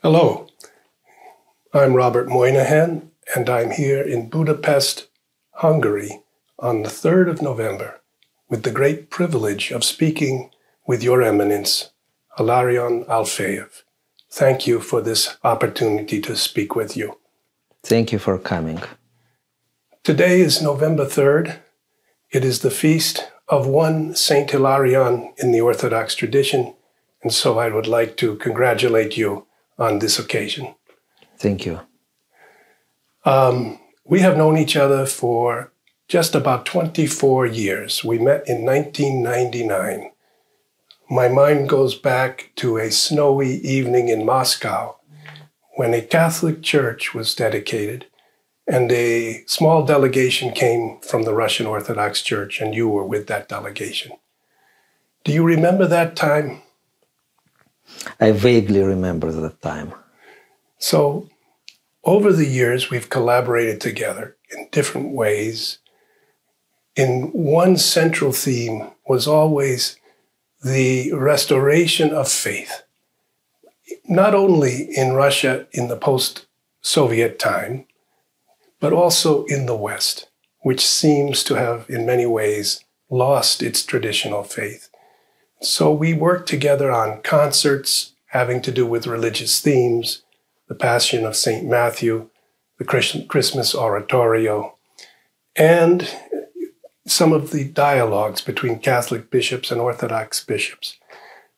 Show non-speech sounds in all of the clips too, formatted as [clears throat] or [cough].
Hello, I'm Robert Moynihan, and I'm here in Budapest, Hungary, on the 3rd of November, with the great privilege of speaking with Your Eminence, Hilarion Alfeev. Thank you for this opportunity to speak with you. Thank you for coming. Today is November 3rd. It is the feast of one Saint Hilarion in the Orthodox tradition, and so I would like to congratulate you on this occasion. Thank you. Um, we have known each other for just about 24 years. We met in 1999. My mind goes back to a snowy evening in Moscow when a Catholic church was dedicated and a small delegation came from the Russian Orthodox Church, and you were with that delegation. Do you remember that time? I vaguely remember that time. So, over the years, we've collaborated together in different ways. In one central theme was always the restoration of faith, not only in Russia in the post Soviet time, but also in the West, which seems to have, in many ways, lost its traditional faith. So we worked together on concerts having to do with religious themes, the Passion of St. Matthew, the Christmas Oratorio, and some of the dialogues between Catholic bishops and Orthodox bishops.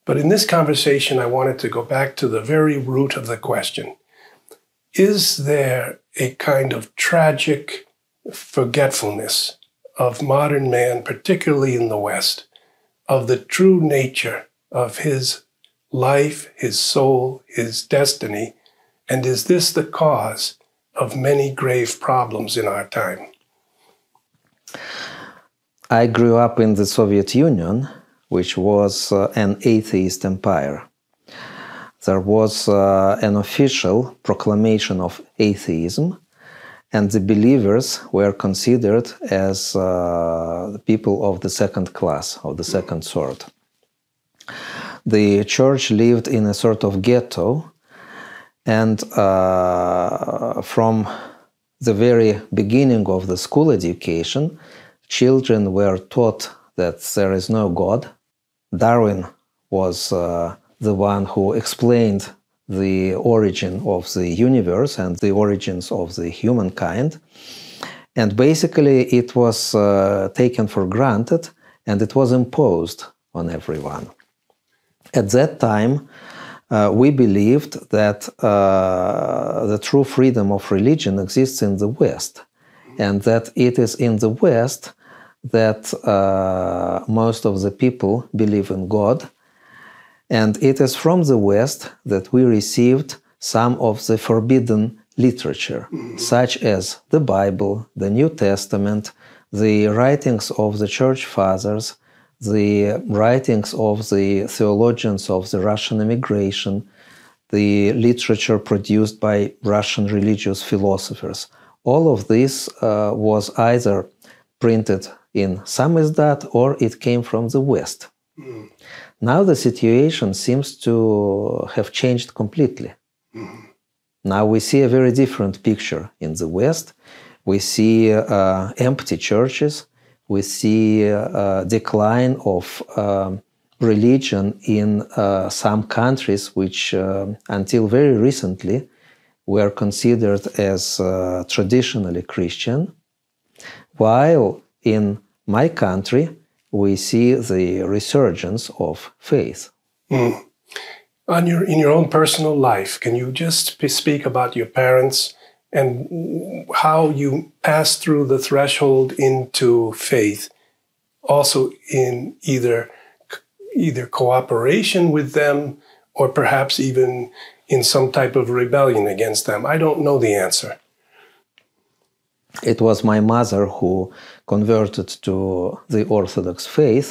But in this conversation, I wanted to go back to the very root of the question Is there a kind of tragic forgetfulness of modern man, particularly in the West, of the true nature of his life, his soul, his destiny, and is this the cause of many grave problems in our time? I grew up in the Soviet Union, which was uh, an atheist empire. There was uh, an official proclamation of atheism, and the believers were considered as uh, people of the second class, of the second sort. The church lived in a sort of ghetto, and uh, from the very beginning of the school education, children were taught that there is no God. Darwin was uh, the one who explained the origin of the universe and the origins of the humankind. And basically, it was uh, taken for granted and it was imposed on everyone. At that time, uh, we believed that uh, the true freedom of religion exists in the West, and that it is in the West that uh, most of the people believe in God. And it is from the West that we received some of the forbidden literature, such as the Bible, the New Testament, the writings of the church fathers, the writings of the theologians of the Russian immigration, the literature produced by Russian religious philosophers. All of this uh, was either printed in samizdat or it came from the West. Mm. Now the situation seems to have changed completely. Mm. Now we see a very different picture in the West. We see uh, empty churches, we see a decline of um, religion in uh, some countries which uh, until very recently were considered as uh, traditionally Christian, while in my country we see the resurgence of faith. Mm. On your, in your own personal life, can you just speak about your parents and how you passed through the threshold into faith, also in either either cooperation with them or perhaps even in some type of rebellion against them. I don't know the answer. It was my mother who converted to the Orthodox faith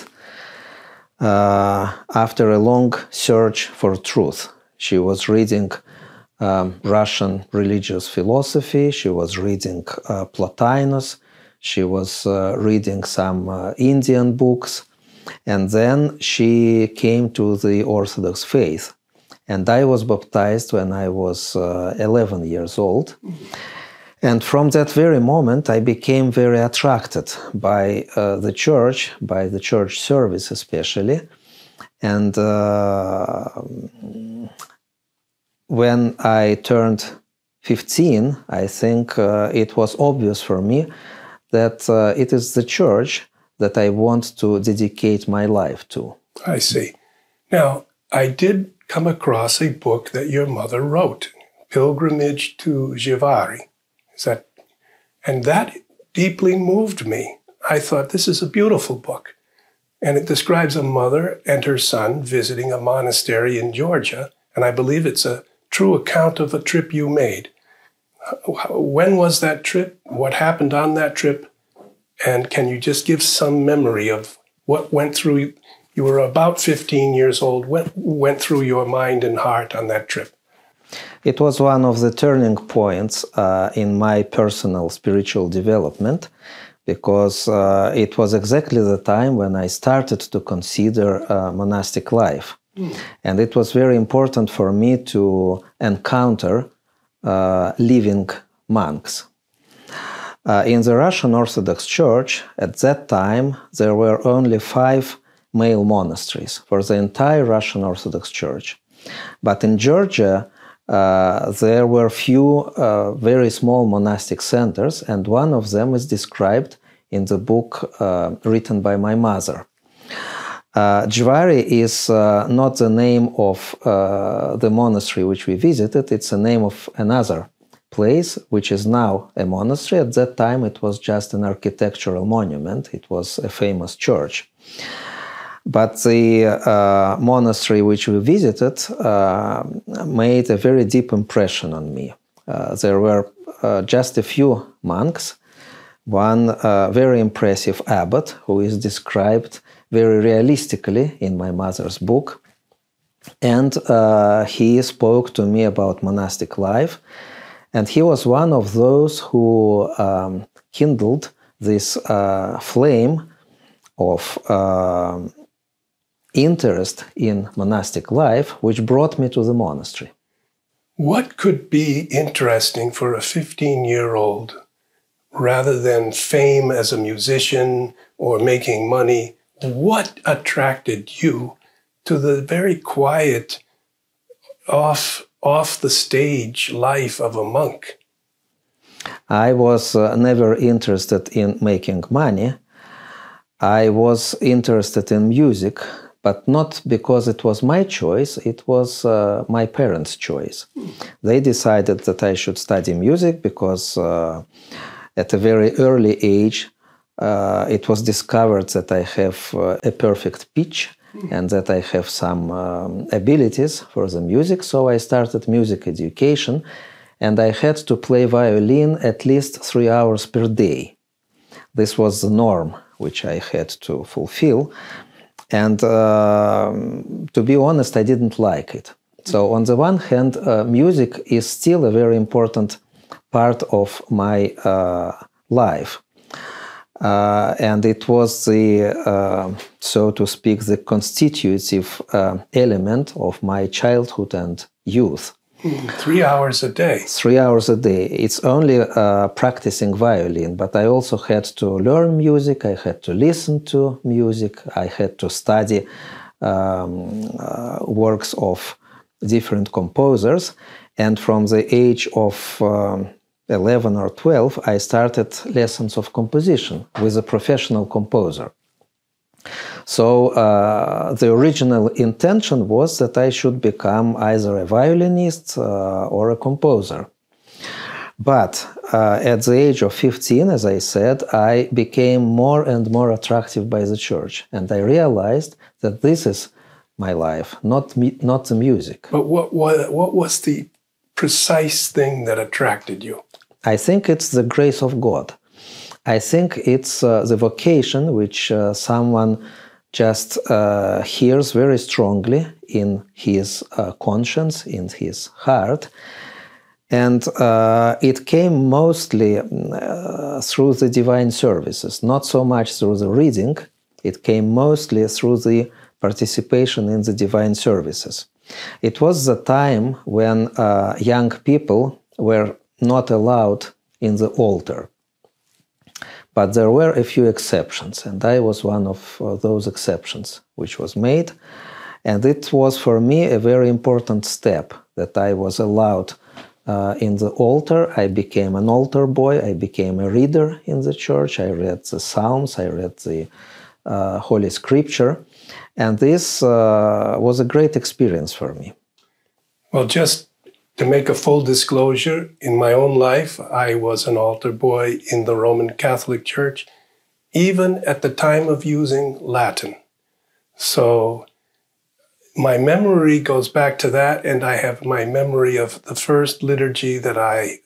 uh, after a long search for truth. She was reading um, Russian religious philosophy. She was reading uh, Plotinus. She was uh, reading some uh, Indian books. And then she came to the Orthodox faith. and I was baptized when I was uh, 11 years old. And from that very moment, I became very attracted by uh, the church, by the church service especially. And uh, when I turned 15, I think uh, it was obvious for me that uh, it is the church that I want to dedicate my life to. I see. Now, I did come across a book that your mother wrote, Pilgrimage to Jivari. That and that deeply moved me. I thought this is a beautiful book. And it describes a mother and her son visiting a monastery in Georgia, and I believe it's a true account of a trip you made. When was that trip? What happened on that trip? And can you just give some memory of what went through? You were about 15 years old. What went through your mind and heart on that trip? It was one of the turning points uh, in my personal spiritual development because uh, it was exactly the time when I started to consider uh, monastic life. Mm. And it was very important for me to encounter uh, living monks. Uh, in the Russian Orthodox Church, at that time, there were only five male monasteries for the entire Russian Orthodox Church. But in Georgia, uh, there were few uh, very small monastic centers, and one of them is described in the book uh, written by my mother. Uh, Jivari is uh, not the name of uh, the monastery which we visited, it's the name of another place, which is now a monastery. At that time, it was just an architectural monument, it was a famous church. But the uh, monastery which we visited uh, made a very deep impression on me. Uh, there were uh, just a few monks, one uh, very impressive abbot who is described very realistically in my mother's book. And uh, he spoke to me about monastic life. And he was one of those who um, kindled this flame of um, interest in monastic life, which brought me to the monastery. What could be interesting for a 15 year old rather than fame as a musician or making money? What attracted you to the very quiet, off, off the stage life of a monk? I was uh, never interested in making money. I was interested in music but not because it was my choice, it was uh, my parents' choice. They decided that I should study music because uh, at a very early age, uh, it was discovered that I have uh, a perfect pitch and that I have some um, abilities for the music. So I started music education and I had to play violin at least three hours per day. This was the norm which I had to fulfill. And uh, to be honest, I didn't like it. So, on the one hand, uh, music is still a very important part of my uh, life. Uh, and it was the, uh, so to speak, the constitutive uh, element of my childhood and youth. Three hours a day. Three hours a day. It's only uh, practicing violin, but I also had to learn music. I had to listen to music. I had to study um, uh, works of different composers. And from the age of um, 11 or 12, I started lessons of composition with a professional composer. So uh, the original intention was that I should become either a violinist uh, or a composer. But uh, at the age of 15, as I said, I became more and more attractive by the church. And I realized that this is my life, not, me, not the music. But what, what, what was the precise thing that attracted you? I think it's the grace of God. I think it's uh, the vocation which uh, someone just uh, hears very strongly in his uh, conscience, in his heart. And uh, it came mostly uh, through the divine services, not so much through the reading, it came mostly through the participation in the divine services. It was the time when young people were not allowed in the altar. But there were a few exceptions, and I was one of uh, those exceptions which was made. And it was for me a very important step that I was allowed uh, in the altar. I became an altar boy, I became a reader in the church. I read the Psalms, I read the uh, Holy Scripture. And this uh, was a great experience for me. Well, just to make a full disclosure, in my own life, I was an altar boy in the Roman Catholic Church, even at the time of using Latin. So my memory goes back to that, and I have my memory of the first liturgy that I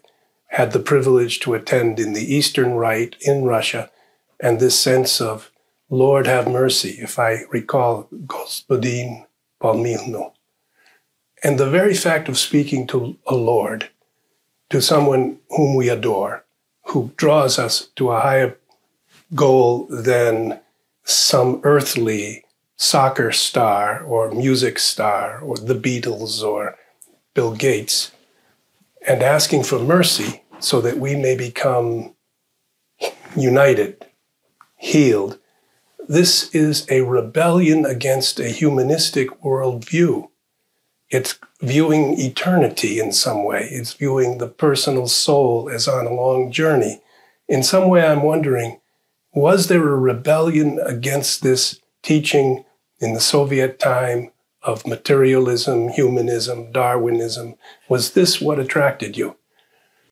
had the privilege to attend in the Eastern Rite in Russia, and this sense of, Lord, have mercy, if I recall Gospodin Palmilno. And the very fact of speaking to a Lord, to someone whom we adore, who draws us to a higher goal than some earthly soccer star or music star or the Beatles or Bill Gates, and asking for mercy so that we may become united, healed. This is a rebellion against a humanistic worldview it's viewing eternity in some way. It's viewing the personal soul as on a long journey. In some way, I'm wondering was there a rebellion against this teaching in the Soviet time of materialism, humanism, Darwinism? Was this what attracted you?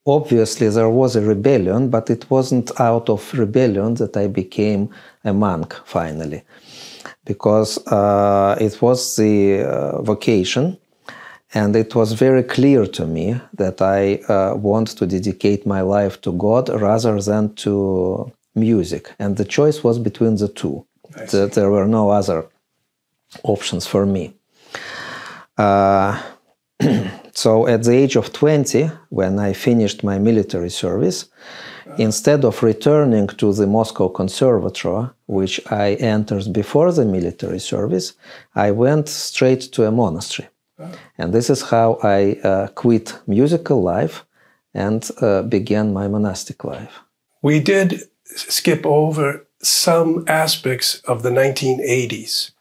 Obviously, there was a rebellion, but it wasn't out of rebellion that I became a monk finally, because uh, it was the uh, vocation and it was very clear to me that I uh, want to dedicate my life to God rather than to music. And the choice was between the two. There were no other options for me. Uh, [clears throat] so at the age of 20, when I finished my military service, instead of returning to the Moscow Conservatory, which I entered before the military service, I went straight to a monastery. And this is how I uh, quit musical life and uh, began my monastic life. We did skip over some aspects of the 1980s.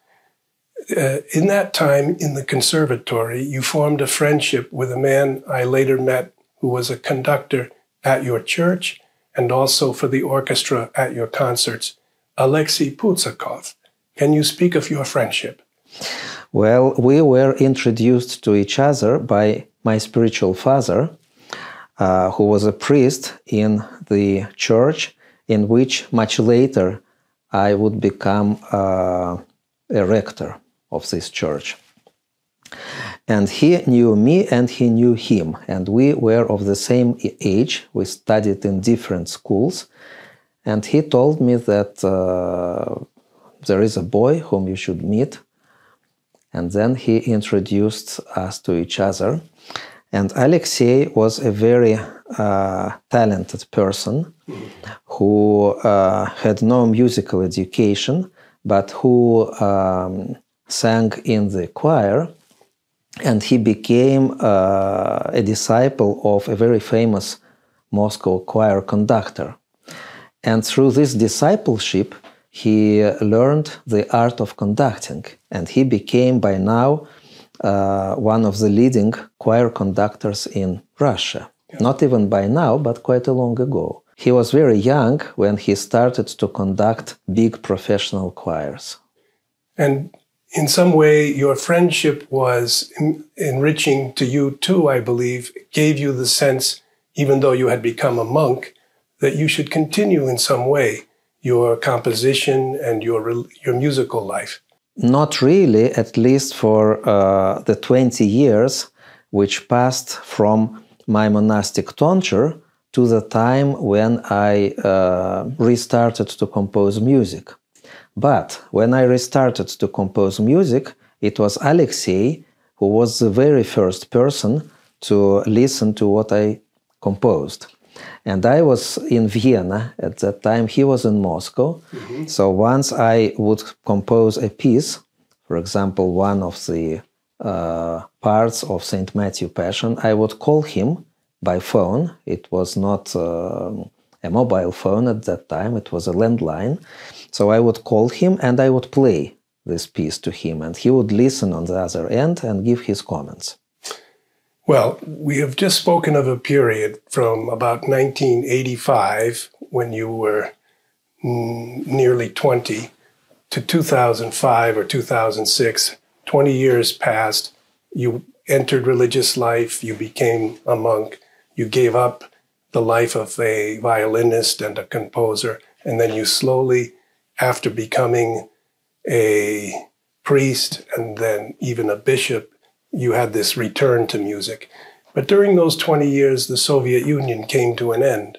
Uh, in that time in the conservatory, you formed a friendship with a man I later met who was a conductor at your church and also for the orchestra at your concerts, Alexei Puzakov. Can you speak of your friendship? Well, we were introduced to each other by my spiritual father, uh, who was a priest in the church, in which much later I would become uh, a rector of this church. And he knew me and he knew him, and we were of the same age. We studied in different schools, and he told me that uh, there is a boy whom you should meet and then he introduced us to each other. And Alexei was a very uh, talented person who uh, had no musical education, but who um, sang in the choir. And he became uh, a disciple of a very famous Moscow choir conductor. And through this discipleship, he learned the art of conducting, and he became by now uh, one of the leading choir conductors in Russia. Yeah. Not even by now, but quite a long ago. He was very young when he started to conduct big professional choirs. And in some way, your friendship was enriching to you too, I believe, it gave you the sense, even though you had become a monk, that you should continue in some way your composition and your your musical life? Not really, at least for uh, the 20 years which passed from my monastic tonsure to the time when I uh, restarted to compose music. But when I restarted to compose music, it was Alexei who was the very first person to listen to what I composed. And I was in Vienna at that time, he was in Moscow. Mm-hmm. So once I would compose a piece, for example, one of the uh, parts of St. Matthew Passion, I would call him by phone. It was not uh, a mobile phone at that time, it was a landline. So I would call him and I would play this piece to him, and he would listen on the other end and give his comments. Well, we have just spoken of a period from about 1985, when you were nearly 20, to 2005 or 2006. 20 years passed. You entered religious life, you became a monk, you gave up the life of a violinist and a composer, and then you slowly, after becoming a priest and then even a bishop, you had this return to music. But during those 20 years, the Soviet Union came to an end.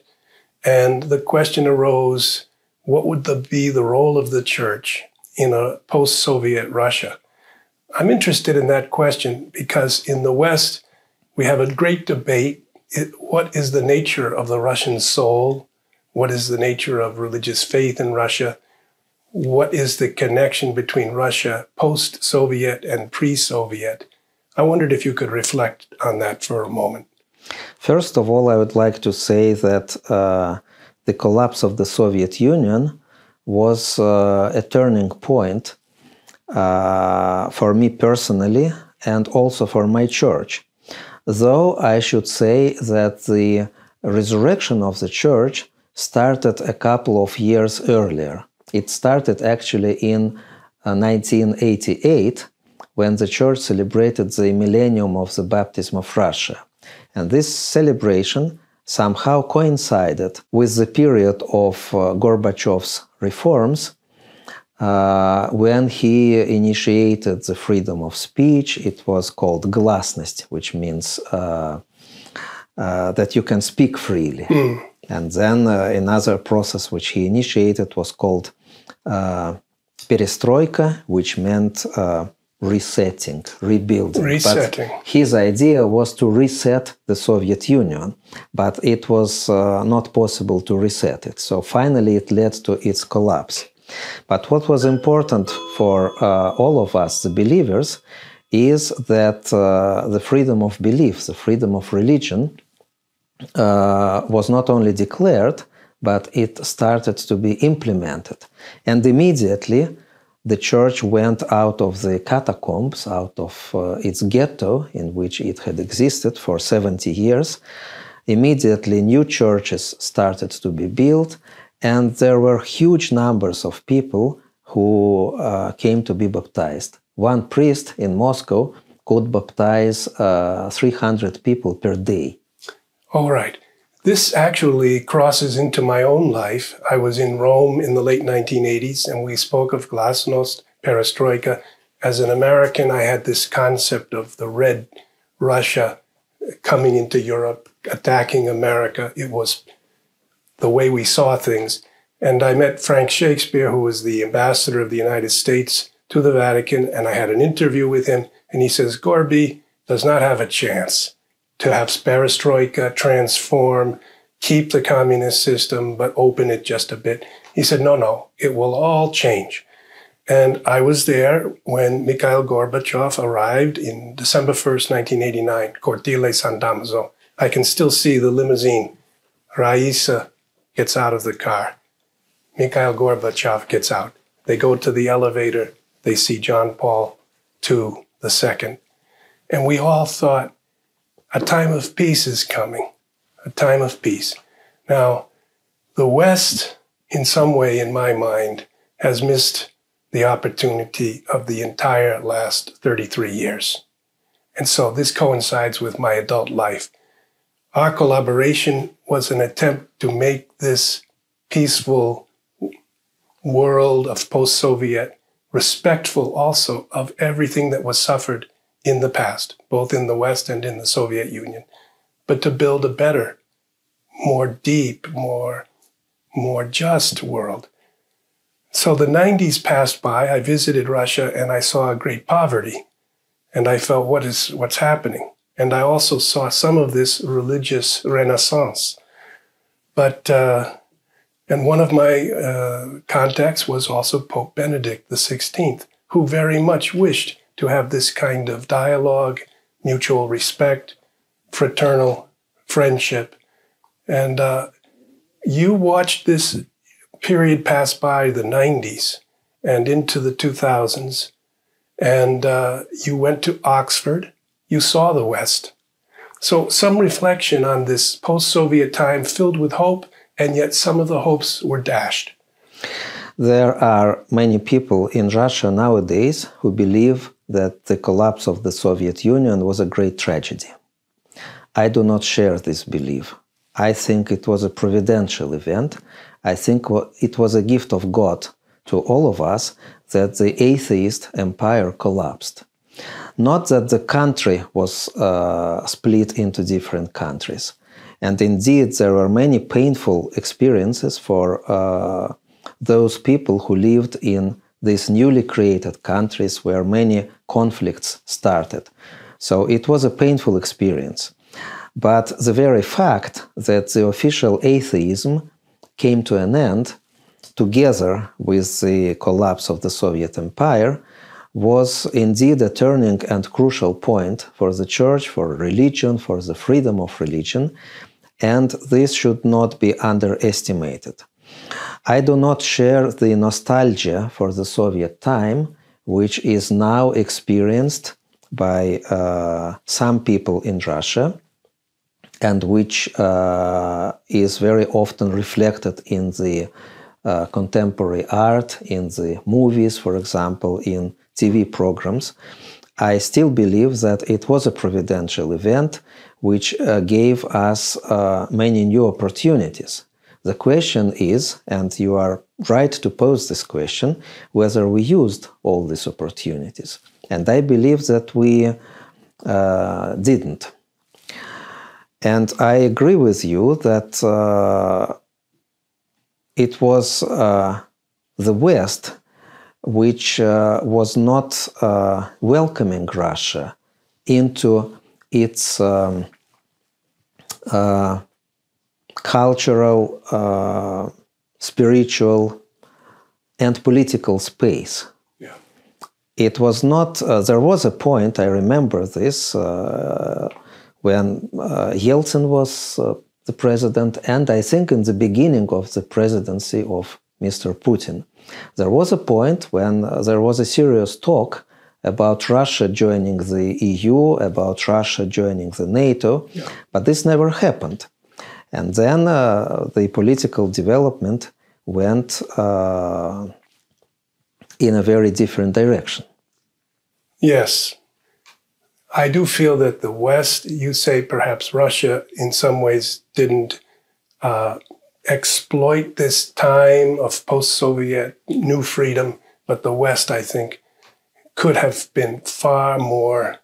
And the question arose what would the, be the role of the church in a post Soviet Russia? I'm interested in that question because in the West, we have a great debate. It, what is the nature of the Russian soul? What is the nature of religious faith in Russia? What is the connection between Russia post Soviet and pre Soviet? I wondered if you could reflect on that for a moment. First of all, I would like to say that uh, the collapse of the Soviet Union was uh, a turning point uh, for me personally and also for my church. Though I should say that the resurrection of the church started a couple of years earlier. It started actually in 1988 uh, when the church celebrated the millennium of the baptism of Russia. And this celebration somehow coincided with the period of uh, Gorbachev's reforms uh, when he initiated the freedom of speech. It was called glasnost, which means uh, uh that you can speak freely. Mm. And then uh, another process which he initiated was called uh, perestroika, which meant resetting, rebuilding. Resetting. But his idea was to reset the Soviet Union, but it was uh, not possible to reset it. So finally, it led to its collapse. But what was important for uh, all of us, the believers, is that uh, the freedom of belief, the freedom of religion, uh, was not only declared, but it started to be implemented. And immediately, the church went out of the catacombs, out of uh, its ghetto in which it had existed for 70 years. Immediately, new churches started to be built, and there were huge numbers of people who uh, came to be baptized. One priest in Moscow could baptize uh, 300 people per day. All right. This actually crosses into my own life. I was in Rome in the late 1980s and we spoke of glasnost, perestroika. As an American, I had this concept of the red Russia coming into Europe, attacking America. It was the way we saw things. And I met Frank Shakespeare, who was the ambassador of the United States to the Vatican, and I had an interview with him. And he says, Gorby does not have a chance to have perestroika transform, keep the communist system, but open it just a bit. He said, no, no, it will all change. And I was there when Mikhail Gorbachev arrived in December 1st, 1989, Cortile San Damaso. I can still see the limousine. Raisa gets out of the car. Mikhail Gorbachev gets out. They go to the elevator. They see John Paul II, the second. And we all thought, a time of peace is coming, a time of peace. Now, the West, in some way, in my mind, has missed the opportunity of the entire last 33 years. And so this coincides with my adult life. Our collaboration was an attempt to make this peaceful world of post Soviet respectful also of everything that was suffered in the past, both in the West and in the Soviet Union, but to build a better, more deep, more, more just world. So the 90s passed by. I visited Russia and I saw a great poverty. And I felt, what is, what's happening? And I also saw some of this religious renaissance. But, uh, and one of my uh, contacts was also Pope Benedict XVI, who very much wished to have this kind of dialogue, mutual respect, fraternal friendship. And uh, you watched this period pass by the 90s and into the 2000s, and uh, you went to Oxford, you saw the West. So, some reflection on this post Soviet time filled with hope, and yet some of the hopes were dashed. There are many people in Russia nowadays who believe that the collapse of the Soviet Union was a great tragedy. I do not share this belief. I think it was a providential event. I think it was a gift of God to all of us that the atheist empire collapsed. Not that the country was uh, split into different countries. And indeed, there were many painful experiences for uh, those people who lived in these newly created countries where many conflicts started. So it was a painful experience. But the very fact that the official atheism came to an end together with the collapse of the Soviet Empire was indeed a turning and crucial point for the church, for religion, for the freedom of religion, and this should not be underestimated. I do not share the nostalgia for the Soviet time, which is now experienced by uh, some people in Russia and which uh, is very often reflected in the uh, contemporary art, in the movies, for example, in TV programs. I still believe that it was a providential event which uh, gave us uh, many new opportunities. The question is, and you are right to pose this question, whether we used all these opportunities. And I believe that we uh, didn't. And I agree with you that uh, it was uh, the West which uh, was not uh, welcoming Russia into its um, uh, cultural, uh, spiritual, and political space. Yeah. It was not, there was a point, I remember this when uh, Yeltsin was uh, the president, and I think in the beginning of the presidency of Mr. Putin, there was a point when uh, there was a serious talk about Russia joining the EU, about Russia joining the NATO, yeah. but this never happened. And then uh, the political development went uh, in a very different direction. Yes, I do feel that the West, you say perhaps Russia in some ways didn't uh, exploit this time of post Soviet new freedom, but the West, I think, could have been far more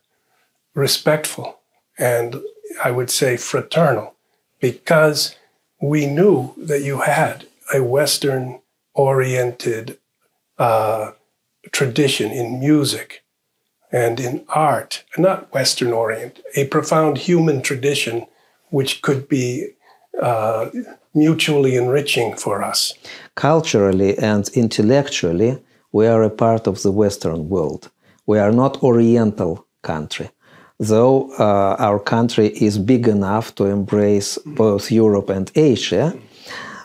respectful and I would say fraternal because we knew that you had a Western oriented uh, tradition in music and in art, not Western oriented, a profound human tradition which could be uh, mutually enriching for us. Culturally and intellectually, we are a part of the Western world. We are not Oriental country, though uh, our country is big enough to embrace both Europe and Asia.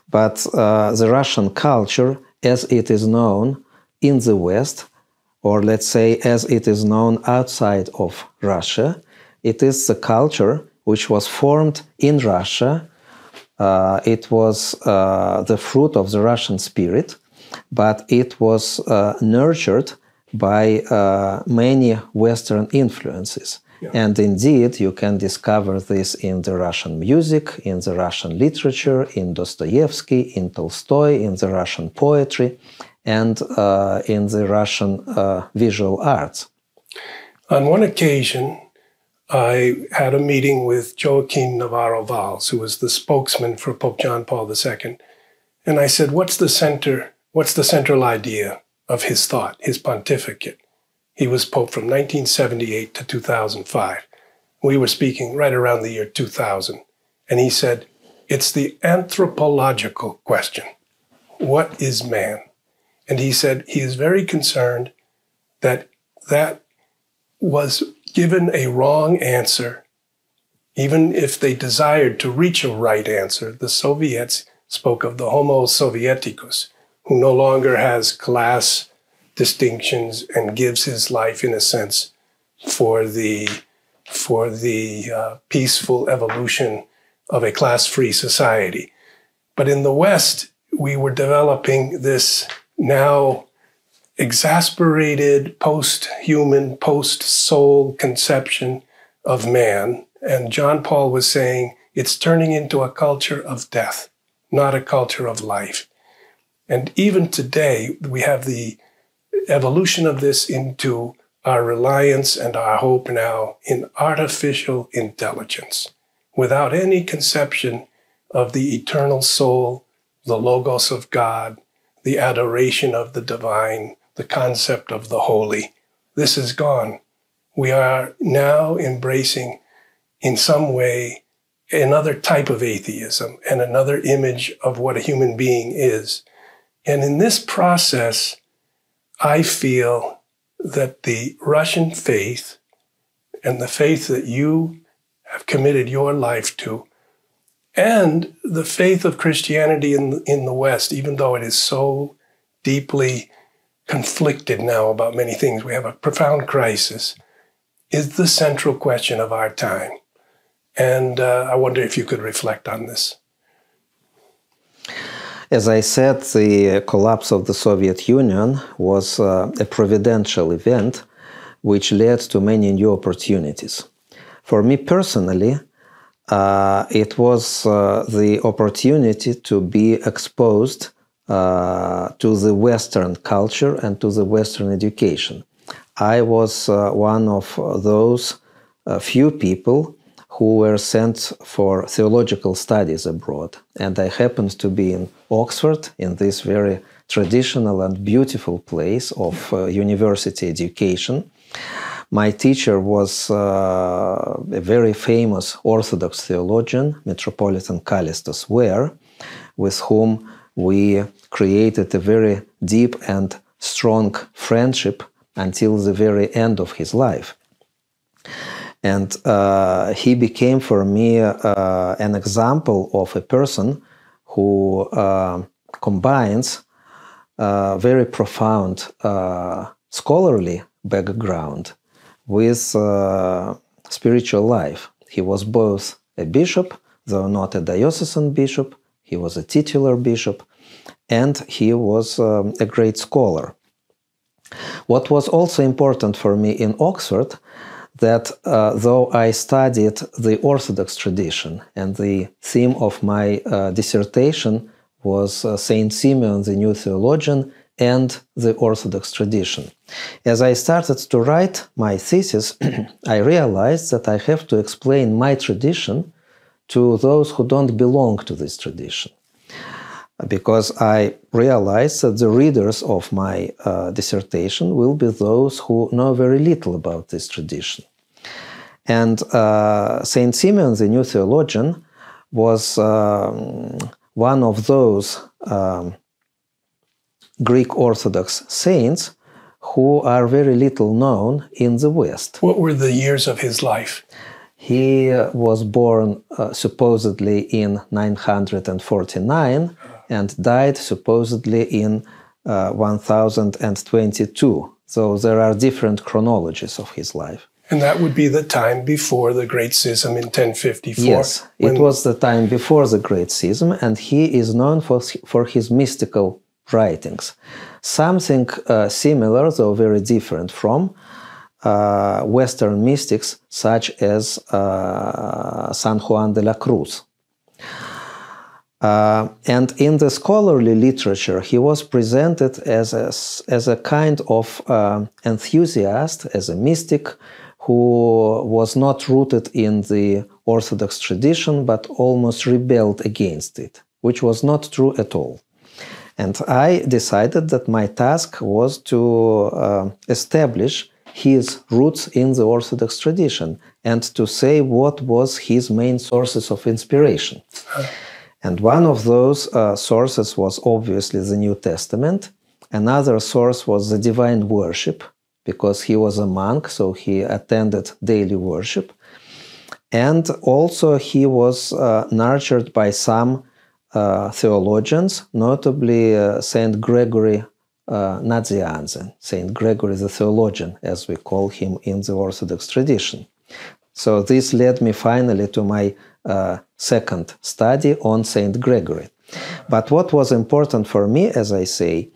But uh, the Russian culture, as it is known in the West, or let's say as it is known outside of Russia. It is the culture which was formed in Russia. Uh, it was uh, the fruit of the Russian spirit, but it was uh, nurtured by uh, many Western influences. Yeah. And indeed, you can discover this in the Russian music, in the Russian literature, in Dostoevsky, in Tolstoy, in the Russian poetry and uh, in the Russian uh, visual arts. On one occasion, I had a meeting with Joaquín Navarro Valls, who was the spokesman for Pope John Paul II. And I said, What's the center? What's the central idea of his thought, his pontificate? He was Pope from 1978 to 2005. We were speaking right around the year 2000. And he said, It's the anthropological question. What is man? And he said he is very concerned that that was given a wrong answer, even if they desired to reach a right answer, the Soviets spoke of the Homo Sovieticus, who no longer has class distinctions and gives his life, in a sense, for the for the uh, peaceful evolution of a class-free society. But in the West, we were developing this now exasperated post-human, post-soul conception of man. And John Paul was saying it's turning into a culture of death, not a culture of life. And even today, we have the evolution of this into our reliance and our hope now in artificial intelligence without any conception of the eternal soul, the Logos of God, the adoration of the divine, the concept of the holy. This is gone. We are now embracing, in some way, another type of atheism and another image of what a human being is. And in this process, I feel that the Russian faith and the faith that you have committed your life to, and the faith of Christianity in, in the West, even though it is so deeply conflicted now about many things, we have a profound crisis, is the central question of our time. And uh, I wonder if you could reflect on this. As I said, the collapse of the Soviet Union was uh, a providential event which led to many new opportunities. For me personally, uh, it was uh, the opportunity to be exposed uh, to the Western culture and to the Western education. I was uh, one of those uh, few people who were sent for theological studies abroad. And I happened to be in Oxford, in this very traditional and beautiful place of uh, university education. My teacher was uh, a very famous Orthodox theologian, Metropolitan Kallistos Ware, with whom we created a very deep and strong friendship until the very end of his life. And uh, he became for me uh, an example of a person who uh, combines very profound uh, scholarly background with uh, spiritual life. He was both a bishop, though not a diocesan bishop, he was a titular bishop, and he was um, a great scholar. What was also important for me in Oxford that uh, though I studied the Orthodox tradition and the theme of my uh, dissertation was uh, Saint Simeon, the new theologian, and the Orthodox tradition. As I started to write my thesis, [clears throat] I realized that I have to explain my tradition to those who don't belong to this tradition. Because I realized that the readers of my uh, dissertation will be those who know very little about this tradition. And uh, Saint Simeon, the new theologian, was um, one of those um, Greek Orthodox saints who are very little known in the West. What were the years of his life? He was born uh, supposedly in 949 and died supposedly in uh, 1022. So there are different chronologies of his life. And that would be the time before the Great Schism in 1054. Yes, it was the time before the Great Schism, and he is known for, for his mystical writings. Something uh, similar, though very different from uh, Western mystics such as uh, San Juan de la Cruz. Uh, and in the scholarly literature, he was presented as a, as a kind of uh, enthusiast, as a mystic who was not rooted in the Orthodox tradition but almost rebelled against it, which was not true at all. And I decided that my task was to uh, establish his roots in the Orthodox tradition and to say what was his main sources of inspiration. And one of those uh, sources was obviously the New Testament. Another source was the divine worship because he was a monk, so he attended daily worship. And also, he was uh, nurtured by some uh, theologians, notably uh, Saint Gregory uh, Nazianzen, Saint Gregory the theologian, as we call him in the Orthodox tradition. So, this led me finally to my uh, second study on Saint Gregory. But what was important for me, as I say,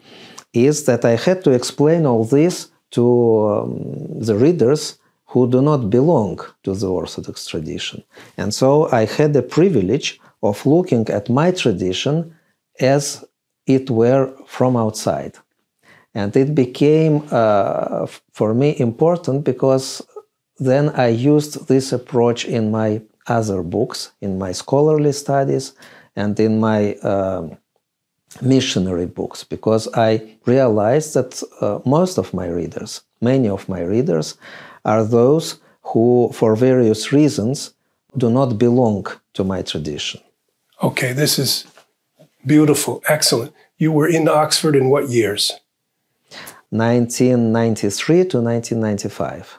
is that I had to explain all this to um, the readers who do not belong to the Orthodox tradition. And so I had the privilege of looking at my tradition as it were from outside. And it became uh, for me important because then I used this approach in my other books, in my scholarly studies, and in my uh, missionary books, because I realized that uh, most of my readers, many of my readers, are those who, for various reasons, do not belong to my tradition. Okay, this is beautiful, excellent. You were in Oxford in what years? 1993 to 1995.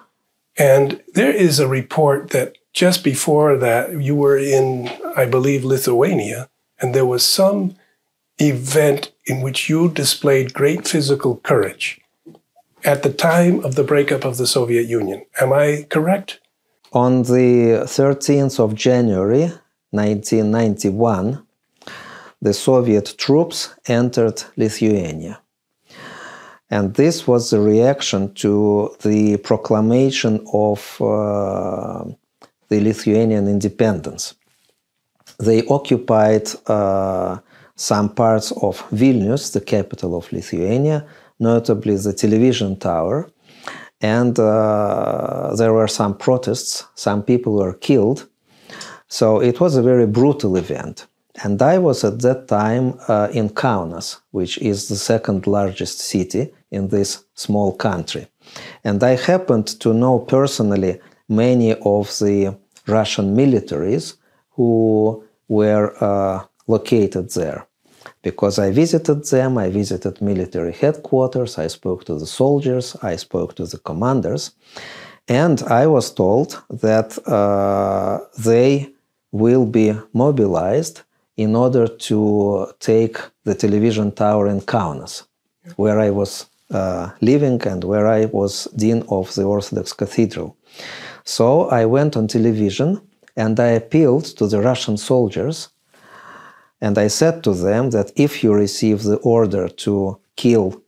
And there is a report that just before that you were in, I believe, Lithuania, and there was some event in which you displayed great physical courage at the time of the breakup of the Soviet Union. Am I correct? On the 13th of January 1991, the Soviet troops entered Lithuania. And this was the reaction to the proclamation of uh, the Lithuanian independence. They occupied uh, some parts of Vilnius, the capital of Lithuania, notably the television tower. And uh, there were some protests, some people were killed. So it was a very brutal event. And I was at that time uh, in Kaunas, which is the second largest city in this small country. And I happened to know personally many of the Russian militaries who were uh, located there. Because I visited them, I visited military headquarters, I spoke to the soldiers, I spoke to the commanders, and I was told that uh, they will be mobilized in order to take the television tower in Kaunas, where I was uh, living and where I was dean of the Orthodox Cathedral. So I went on television and I appealed to the Russian soldiers and I said to them that if you receive the order to kill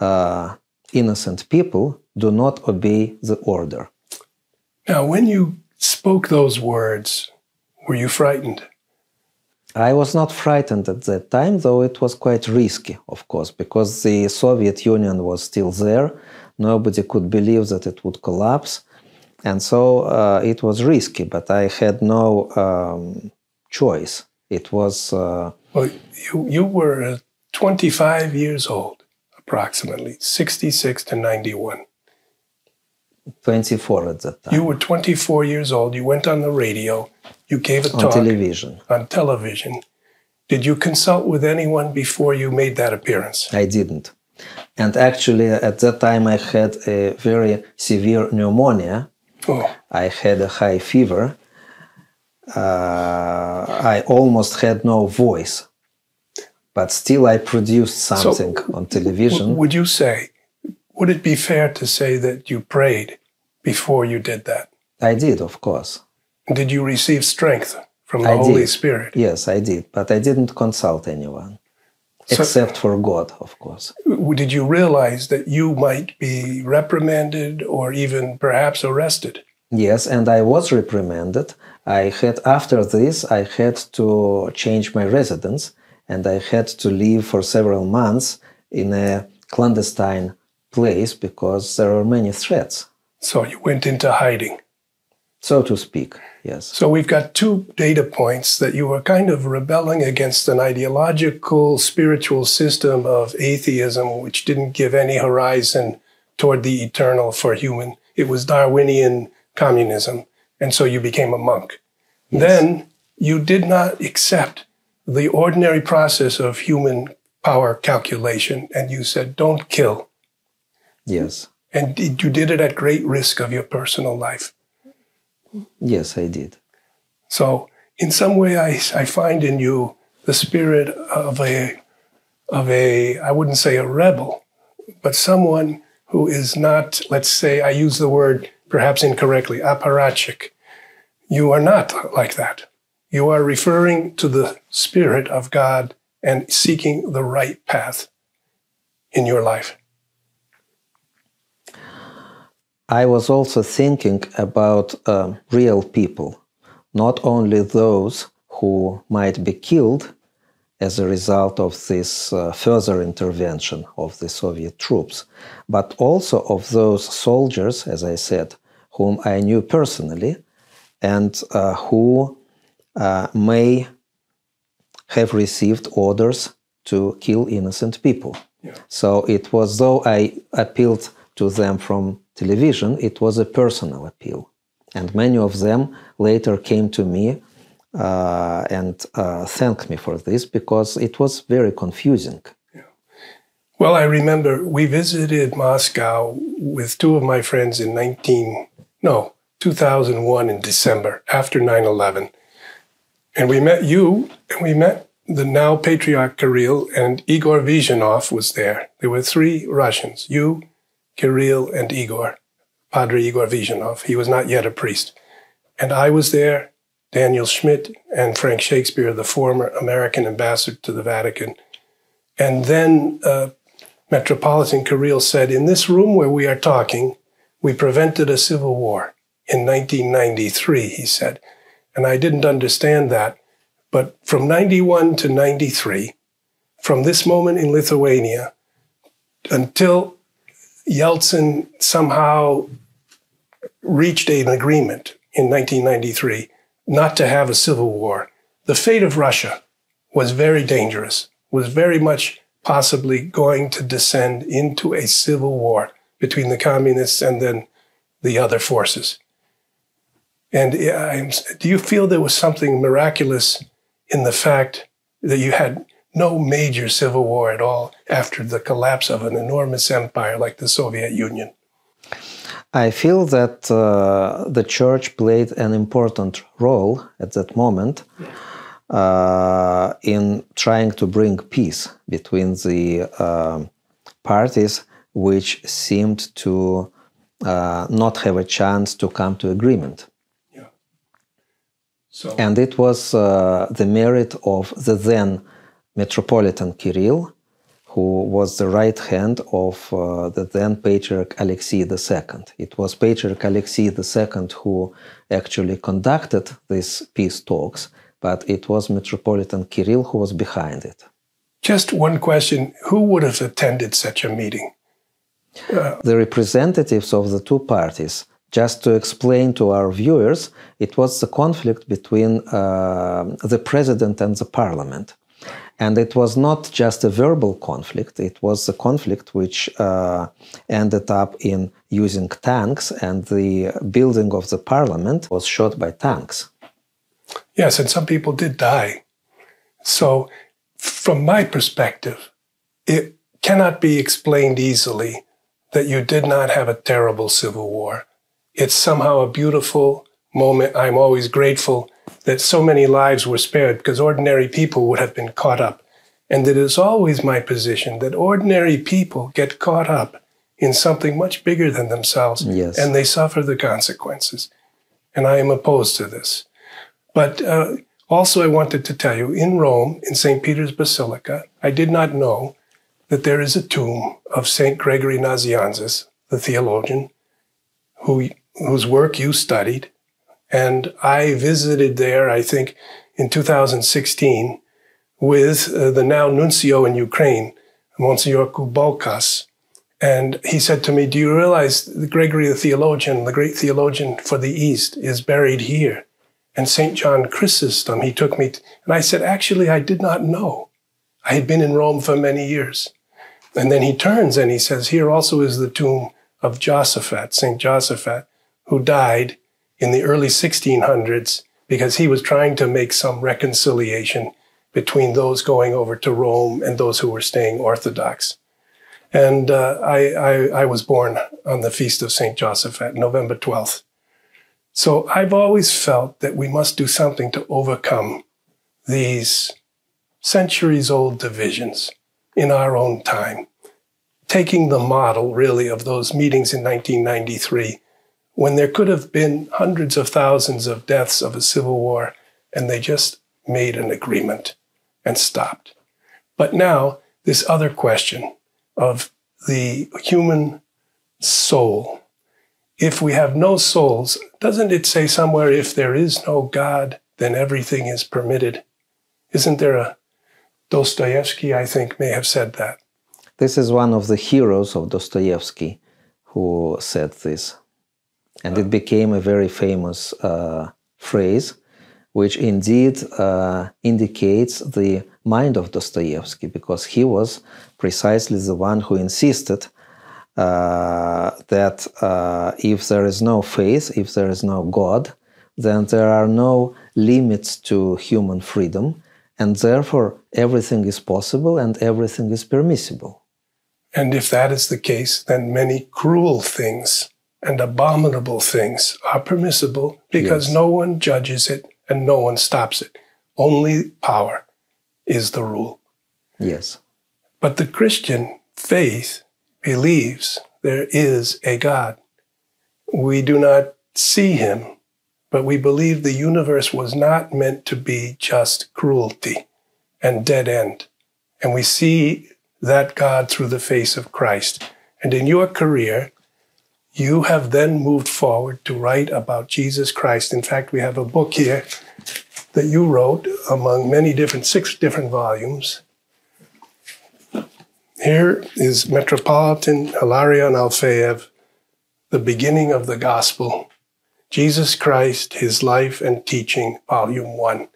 uh, innocent people, do not obey the order. Now, when you spoke those words, were you frightened? I was not frightened at that time, though it was quite risky, of course, because the Soviet Union was still there. Nobody could believe that it would collapse. And so uh, it was risky, but I had no um, choice. It was. Uh, well, you, you were 25 years old, approximately, 66 to 91. 24 at that time. You were 24 years old. You went on the radio. You gave a on talk television. on television. Did you consult with anyone before you made that appearance? I didn't. And actually, at that time, I had a very severe pneumonia. Oh, I had a high fever. Uh, I almost had no voice. But still, I produced something on television. would you say, would it be fair to say that you prayed before you did that? I did, of course. Did you receive strength from the I Holy did. Spirit? Yes, I did. But I didn't consult anyone, So- except for God, of course. Did you realize that you might be reprimanded or even perhaps arrested? Yes, and I was reprimanded. I had, after this, I had to change my residence and I had to live for several months in a clandestine place because there were many threats, So you went into hiding. so to speak. Yes. So we've got two data points that you were kind of rebelling against an ideological, spiritual system of atheism, which didn't give any horizon toward the eternal for human. It was Darwinian communism. And so you became a monk. Then you did not accept the ordinary process of human power calculation. And you said, don't kill. Yes. And you did it at great risk of your personal life. Yes, I did. So, in some way, I, I find in you the spirit of a, of a, I wouldn't say a rebel, but someone who is not, let's say, I use the word perhaps incorrectly, apparatchik. You are not like that. You are referring to the Spirit of God and seeking the right path in your life. I was also thinking about um, real people, not only those who might be killed as a result of this uh, further intervention of the Soviet troops, but also of those soldiers, as I said, whom I knew personally and uh, who uh, may have received orders to kill innocent people. So it was though I appealed to them from television, it was a personal appeal. And many of them later came to me uh, and uh, thanked me for this because it was very confusing. Well, I remember we visited Moscow with two of my friends in 19, no, 2001 in December after 9 11. And we met you and we met the now Patriarch Kirill and Igor Vizhanov was there. There were three Russians, you, Kirill, and Igor, Padre Igor Vizhanov. He was not yet a priest. And I was there, Daniel Schmidt, and Frank Shakespeare, the former American ambassador to the Vatican. And then uh, Metropolitan Kirill said, In this room where we are talking, we prevented a civil war in 1993, he said. And I didn't understand that. But from 91 to 93, from this moment in Lithuania until Yeltsin somehow reached an agreement in 1993 not to have a civil war, the fate of Russia was very dangerous, was very much possibly going to descend into a civil war between the communists and then the other forces. And uh, I'm, do you feel there was something miraculous in the fact that you had no major civil war at all after the collapse of an enormous empire like the Soviet Union? I feel that uh, the church played an important role at that moment uh, in trying to bring peace between the uh, parties which seemed to uh, not have a chance to come to agreement. Yeah. So, And it was uh, the merit of the then Metropolitan Kirill, who was the right hand of uh, the then Patriarch Alexei II. It was Patriarch Alexei II who actually conducted these peace talks, but it was Metropolitan Kirill who was behind it. just one question who would have attended such a meeting? the representatives of the two parties. Just to explain to our viewers, it was the conflict between uh, the president and the parliament. And it was not just a verbal conflict, it was a conflict which uh, ended up in using tanks, and the building of the parliament was shot by tanks. Yes, and some people did die. So, from my perspective, it cannot be explained easily that you did not have a terrible civil war. It's somehow a beautiful moment. I'm always grateful that so many lives were spared because ordinary people would have been caught up. And it is always my position that ordinary people get caught up in something much bigger than themselves Yes. and they suffer the consequences. And I am opposed to this. But uh, also, I wanted to tell you in Rome, in St. Peter's Basilica, I did not know that there is a tomb of St. Gregory Nazianzus, the theologian, who, whose work you studied. And I visited there, I think, in 2016 with uh, the now nuncio in Ukraine, Monsignor Kulbokas. And he said to me, Do you realize Gregory the theologian, the great theologian for the East, is buried here? And St. John Chrysostom, he took me, and I said, Actually, I did not know. I had been in Rome for many years. And then he turns and he says, Here also is the tomb of Josaphat, St. Josaphat, who died in the early 1600s because he was trying to make some reconciliation between those going over to Rome and those who were staying Orthodox. And uh, I, I, I was born on the feast of St. Josaphat November 12th. So I've always felt that we must do something to overcome these centuries old divisions in our own time, taking the model really of those meetings in 1993 when there could have been hundreds of thousands of deaths of a civil war and they just made an agreement and stopped. But now, this other question of the human soul. If we have no souls, doesn't it say somewhere, if there is no God, then everything is permitted? Isn't there a Dostoevsky, I think, may have said that? This is one of the heroes of Dostoevsky who said this. And it became a very famous uh, phrase, which indeed uh, indicates the mind of Dostoevsky, because he was precisely the one who insisted uh, that uh, if there is no faith, if there is no God, then there are no limits to human freedom, and therefore everything is possible and everything is permissible. And if that is the case, then many cruel things and abominable things are permissible because yes. no one judges it and no one stops it. Only power is the rule. Yes. But the Christian faith believes there is a God. We do not see him, but we believe the universe was not meant to be just cruelty and dead end. And we see that God through the face of Christ. And in your career, you have then moved forward to write about Jesus Christ. In fact, we have a book here that you wrote among many different, six different volumes. Here is Metropolitan Hilarion Alfeev, The Beginning of the Gospel, Jesus Christ, His Life and Teaching, Volume 1.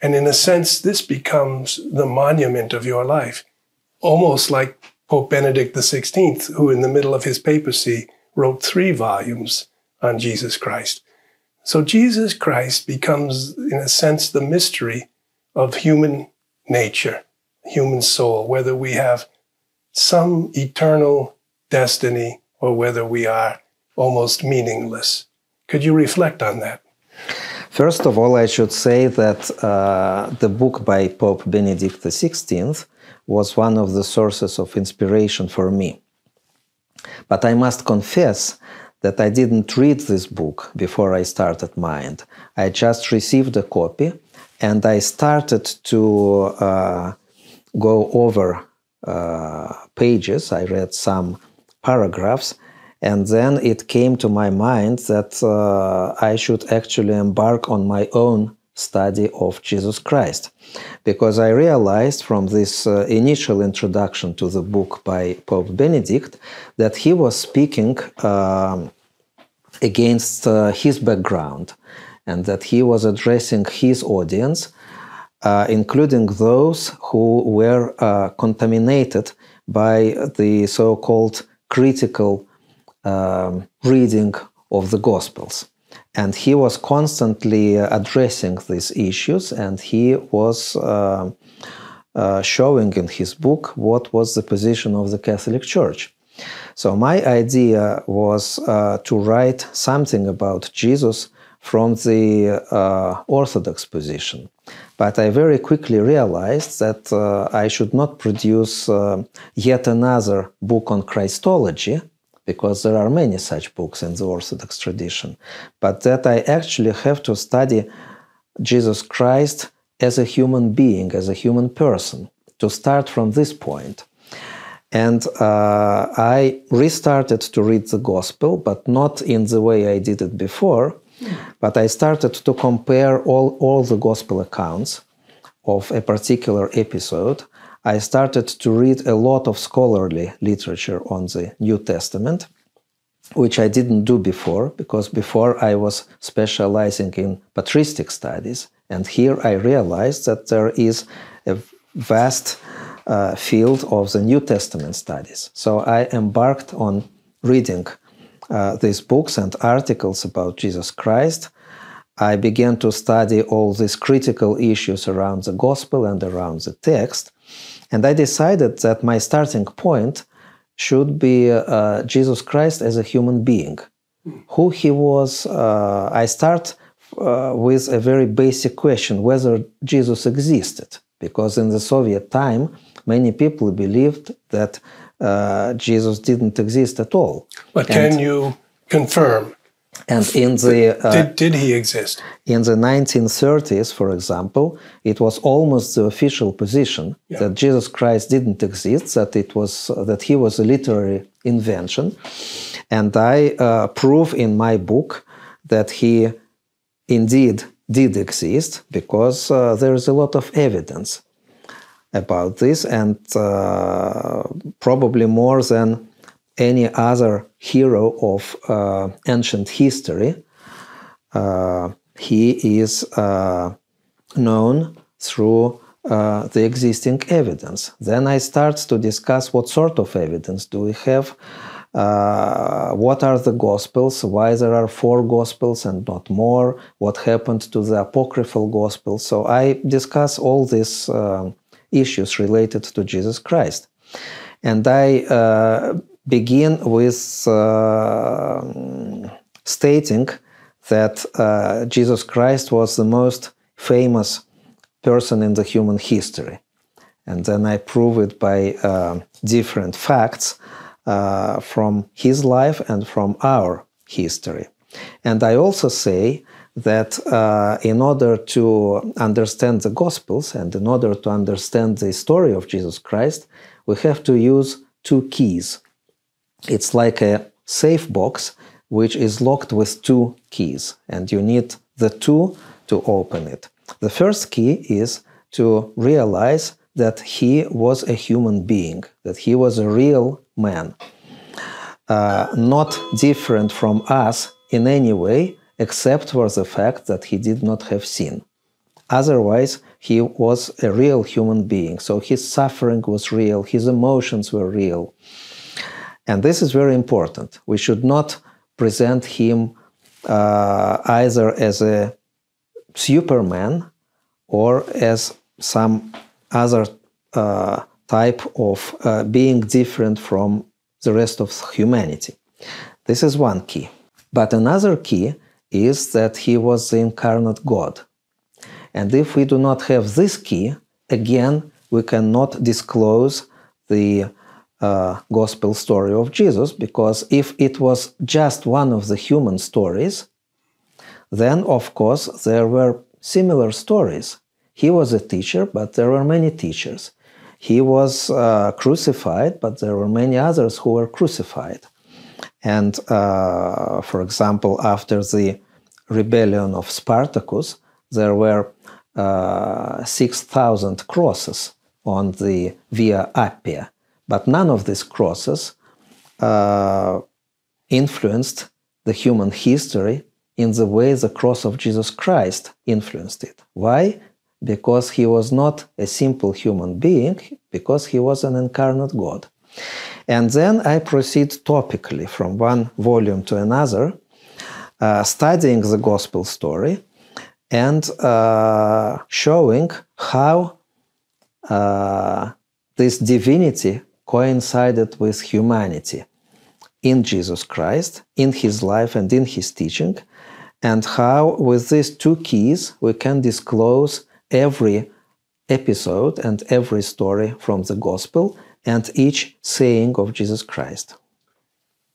And in a sense, this becomes the monument of your life, almost like Pope Benedict XVI, who in the middle of his papacy wrote three volumes on Jesus Christ. So Jesus Christ becomes, in a sense, the mystery of human nature, human soul, whether we have some eternal destiny or whether we are almost meaningless. Could you reflect on that? First of all, I should say that uh, the book by Pope Benedict XVI was one of the sources of inspiration for me. But I must confess that I didn't read this book before I started Mind. I just received a copy and I started to uh, go over uh, pages. I read some paragraphs and then it came to my mind that uh, I should actually embark on my own study of Jesus Christ. Because I realized from this uh, initial introduction to the book by Pope Benedict that he was speaking uh, against uh, his background and that he was addressing his audience, uh, including those who were uh, contaminated by the so called critical um, reading of the Gospels. And he was constantly uh, addressing these issues, and he was uh, uh, showing in his book what was the position of the Catholic Church. So, my idea was uh, to write something about Jesus from the uh, Orthodox position. But I very quickly realized that uh, I should not produce yet another book on Christology because there are many such books in the Orthodox tradition, but that I actually have to study Jesus Christ as a human being, as a human person, to start from this point. And uh, I restarted to read the Gospel, but not in the way I did it before. But I started to compare all, all the Gospel accounts of a particular episode I started to read a lot of scholarly literature on the New Testament, which I didn't do before, because before I was specializing in patristic studies. And here I realized that there is a vast uh, field of the New Testament studies. So I embarked on reading uh, these books and articles about Jesus Christ. I began to study all these critical issues around the gospel and around the text. And I decided that my starting point should be uh, Jesus Christ as a human being. Who he was, uh, I start uh, with a very basic question whether Jesus existed. Because in the Soviet time, many people believed that uh, Jesus didn't exist at all. But can you confirm? And in the uh, Did, did he exist? in the 1930s, for example, it was almost the official position Yeah. that Jesus Christ didn't exist, that it was that he was a literary invention, and I uh, prove in my book that he indeed did exist because uh, there is a lot of evidence about this, and uh, probably more than any other hero of uh, ancient history uh, he is uh, known through uh, the existing evidence. Then I start to discuss what sort of evidence do we have, uh, what are the Gospels, why there are four Gospels and not more, what happened to the apocryphal Gospels. So I discuss all these uh, issues related to Jesus Christ. And I begin with uh, stating that uh, Jesus Christ was the most famous person in the human history. And then I prove it by uh, different facts uh, from his life and from our history. And I also say that uh, in order to understand the Gospels and in order to understand the story of Jesus Christ, we have to use two keys. It's like a safe box which is locked with two keys, and you need the two to open it. The first key is to realize that he was a human being, that he was a real man, uh, not different from us in any way, except for the fact that he did not have sin. Otherwise, he was a real human being. So his suffering was real, his emotions were real. And this is very important. We should not present him uh, either as a superman or as some other uh, type of uh, being different from the rest of humanity. This is one key. But another key is that he was the incarnate God. And if we do not have this key, again, we cannot disclose the uh, gospel story of Jesus because if it was just one of the human stories, then of course there were similar stories. He was a teacher, but there were many teachers. He was uh, crucified, but there were many others who were crucified. And uh, for example, after the rebellion of Spartacus, there were uh, 6,000 crosses on the Via Appia. But none of these crosses uh, influenced the human history in the way the cross of Jesus Christ influenced it. Why? Because he was not a simple human being, because he was an incarnate God. And then I proceed topically from one volume to another, uh, studying the gospel story and uh, showing how uh, this divinity coincided with humanity in Jesus Christ, in his life and in his teaching, and how with these two keys we can disclose every episode and every story from the gospel and each saying of Jesus Christ.